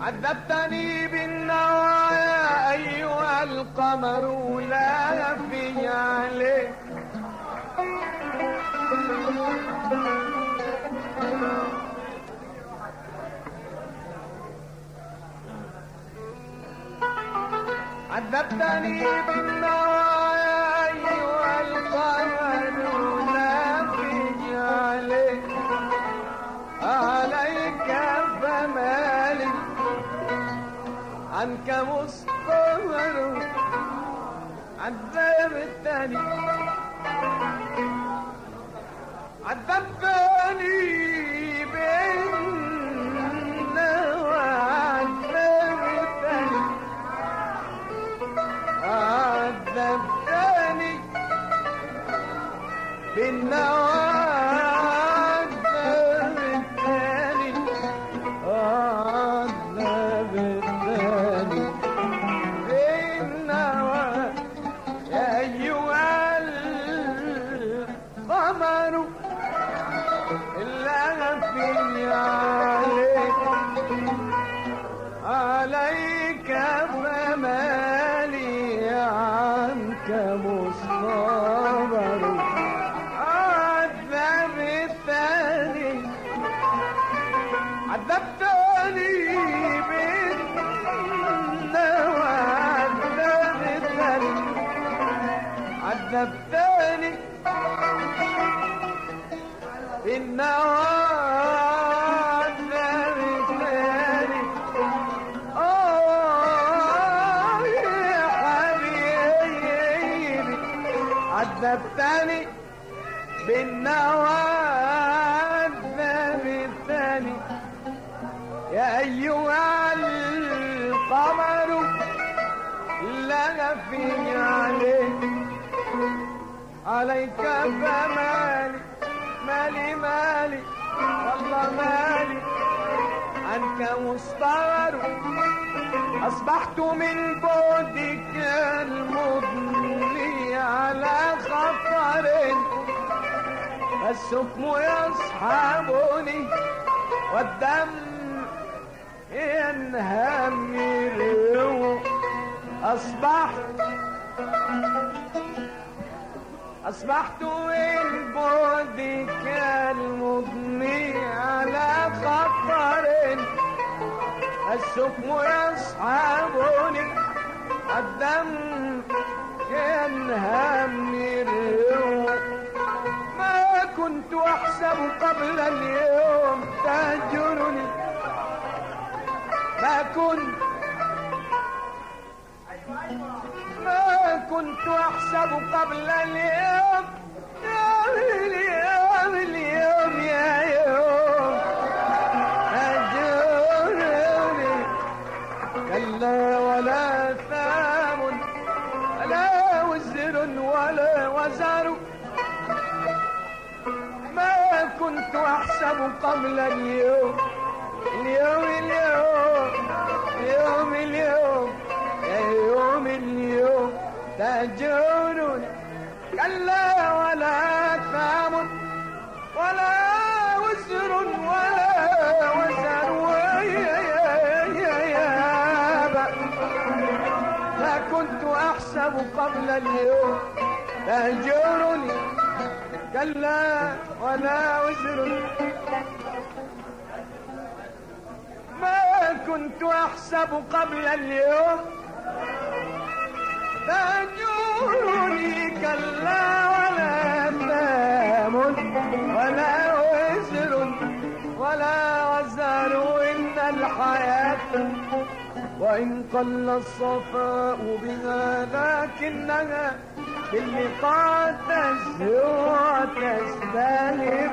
عذبتني بالنوايا أيها القمر لا يفي عليك عذبتني بالنوايا أيها القمر. عنك مصطهر عذاب الثاني عذبتني بالنوى القمر إلا غفني عليك عليك فمالي عنك مصطبر عذب الثاني. عذبتني عذبتني. عذب الثاني آه يا حبيبي. يا أيها القمر لا في عليك عليك فمالي مالي مالي والله مالي. عنك مستغر أصبحت من بعدك المضني على خطر. السكم يصحبني والدم ينهمر. أصبحت أصبحت من بعدك المضني على خطر. السكم يصحبني الدم ينهمر. ما كنت أحسب قبل اليوم تهجرني ما كنت كنت أحسب قبل اليوم. يوم اليوم اليوم يا يوم. أجرني كلا ولا ثام ولا وزر ولا وزر. ما كنت أحسب قبل اليوم. اليوم اليوم اليوم اليوم. يا يوم تهجرني كلا ولا ثام ولا وزر ولا وزر ما كنت أحسب قبل اليوم تهجرني كلا ولا وزر. ما كنت أحسب قبل اليوم تهجرني كلا ولا ثام ولا وزر ولا وزر إن الحياة وإن قل الصفاء بها لكنها باللقاء تزهو وتزدهر.